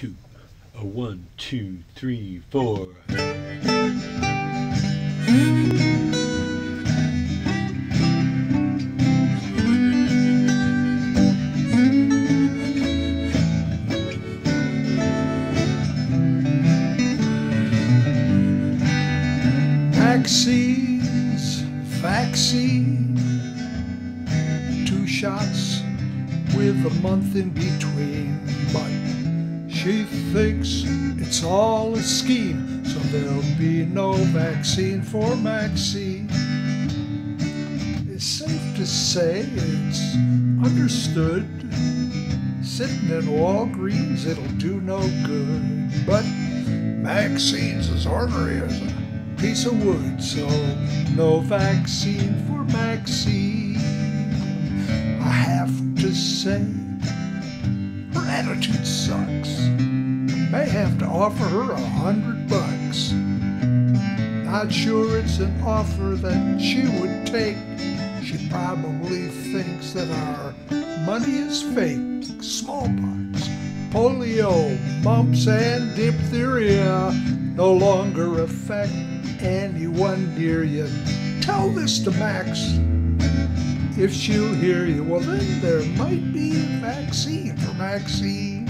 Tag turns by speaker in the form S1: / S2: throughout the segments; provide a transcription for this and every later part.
S1: two. A one, two, three, four.
S2: Vaccines, vaccine, two shots with a month in between. But she thinks it's all a scheme, so there'll be no vaccine for Maxine. It's safe to say it's understood. Sitting in Walgreens, it'll do no good. But Maxine's as ornery as a piece of wood, so no vaccine for Maxine. I have to say, attitude sucks. May have to offer her a hundred bucks. Not sure it's an offer that she would take. She probably thinks that our money is fake. Smallpox, polio, mumps, and diphtheria no longer affect anyone near you. Tell this to Max. If she'll hear you, well, then there might be a vaccine for Maxine.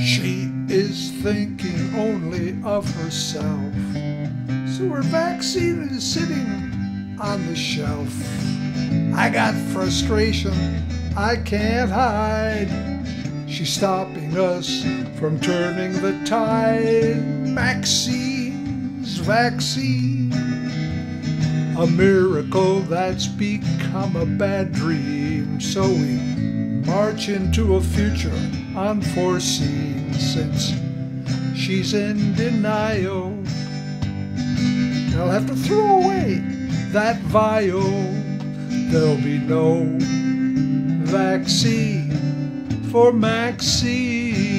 S2: She is thinking only of herself. So her vaccine is sitting on the shelf. I got frustration I can't hide. She's stopping us from turning the tide. Maxine's vaccine. A miracle that's become a bad dream. So we march into a future unforeseen since she's in denial. Have to throw away that vial. There'll be no vaccine for Maxine.